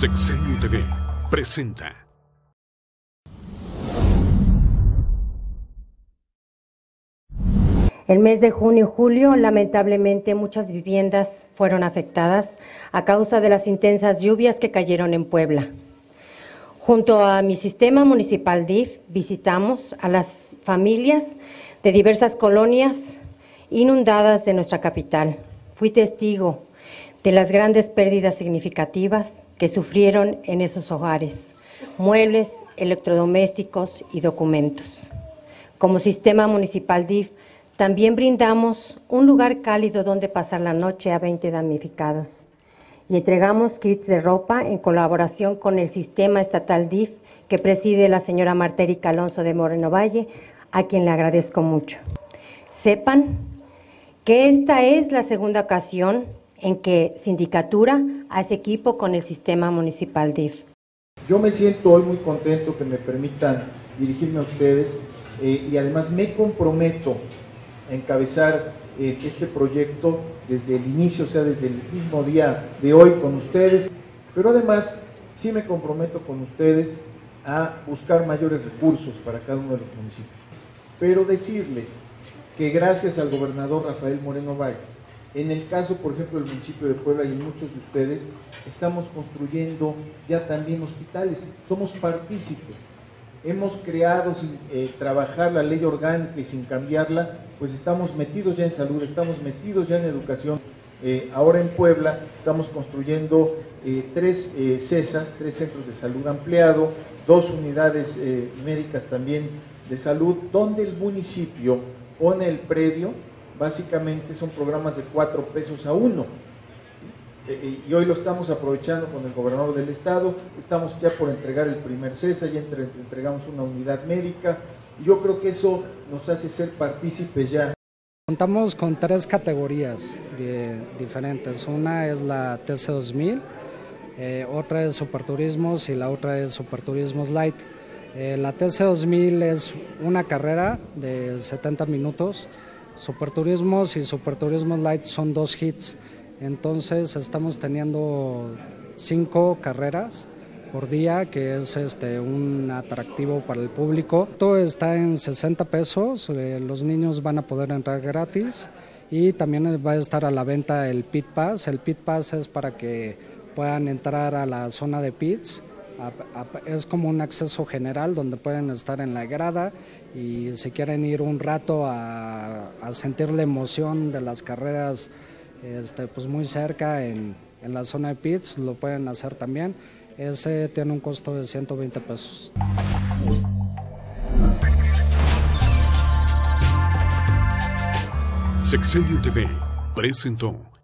Sexenio TV presenta. El mes de junio y julio, lamentablemente, muchas viviendas fueron afectadas a causa de las intensas lluvias que cayeron en Puebla. Junto a mi sistema municipal DIF, visitamos a las familias de diversas colonias inundadas de nuestra capital. Fui testigo de las grandes pérdidas significativas que sufrieron en esos hogares, muebles, electrodomésticos y documentos. Como sistema municipal DIF, también brindamos un lugar cálido donde pasar la noche a 20 damnificados y entregamos kits de ropa en colaboración con el sistema estatal DIF que preside la señora Martérica Alonso de Moreno Valle, a quien le agradezco mucho. Sepan que esta es la segunda ocasión en que Sindicatura hace equipo con el sistema municipal DIF. Yo me siento hoy muy contento que me permitan dirigirme a ustedes eh, y además me comprometo a encabezar eh, este proyecto desde el inicio, o sea, desde el mismo día de hoy con ustedes, pero además sí me comprometo con ustedes a buscar mayores recursos para cada uno de los municipios. Pero decirles que gracias al gobernador Rafael Moreno Valle, en el caso, por ejemplo, del municipio de Puebla y muchos de ustedes, estamos construyendo ya también hospitales, somos partícipes. Hemos creado sin eh, trabajar la ley orgánica y sin cambiarla, pues estamos metidos ya en salud, estamos metidos ya en educación. Eh, ahora en Puebla estamos construyendo eh, tres CESAS, tres centros de salud ampliado, dos unidades médicas también de salud, donde el municipio pone el predio, básicamente son programas de cuatro pesos a uno. Eh, eh, y hoy lo estamos aprovechando con el gobernador del estado, estamos ya por entregar el primer CESA, ya entregamos una unidad médica, yo creo que eso nos hace ser partícipes ya. Contamos con tres categorías diferentes, una es la TC2000, eh, otra es Superturismos y la otra es Superturismos Light. la TC2000 es una carrera de 70 minutos, Superturismos y Superturismos Light son dos hits, entonces estamos teniendo cinco carreras por día, que es este un atractivo para el público. Todo está en 60 pesos, eh, los niños van a poder entrar gratis y también va a estar a la venta el Pit Pass. El Pit Pass es para que puedan entrar a la zona de pits. Es como un acceso general donde pueden estar en la grada y si quieren ir un rato a, sentir la emoción de las carreras este, pues muy cerca en, en, la zona de pits, lo pueden hacer también. Ese tiene un costo de 120 pesos. Sexenio TV presentó